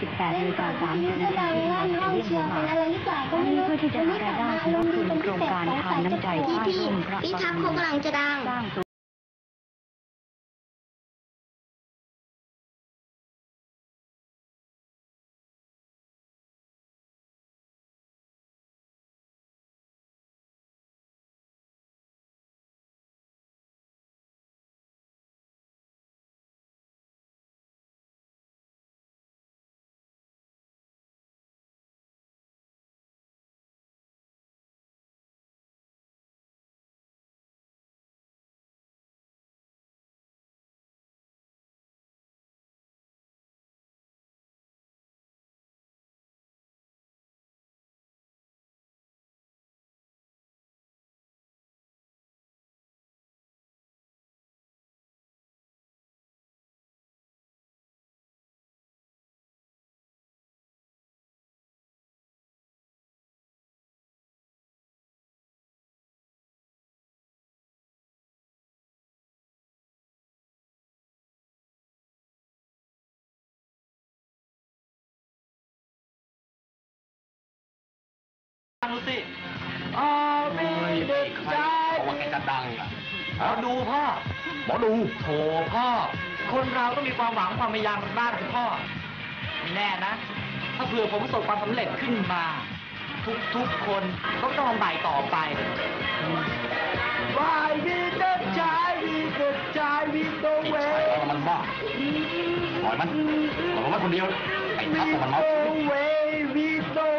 คมนี้เวลา18นาฬิกา30นาทีที่มาเยี่ยมหัวหมากอะไรหรือเปล่าก็ทั้งไม่นี้รู้เพื่อที่จะหารายได้สนับสนุนโครงการทานน้ำใจใต้พี่ร่มพระบรมเขากำลังจะดังสร้าง หมอดูพ่อ หมอดูโถพ่อ คนเราต้องมีความหวังความพยายามกันบ้างสิพ่อไม่แน่นะ ถ้าเผื่อผมประสบความสำเร็จขึ้นมา ทุกทุกๆคนก็ต้องลำบากต่อไปวายมีเด็กใจมีเด็กใจมีตัวไอ้เวชายเรามันบ้าปล่อยมันปล่อยมันคนเดียวไอ้ทับกับมันเมาเวมีตั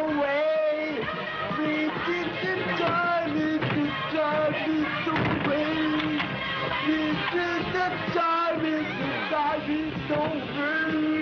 over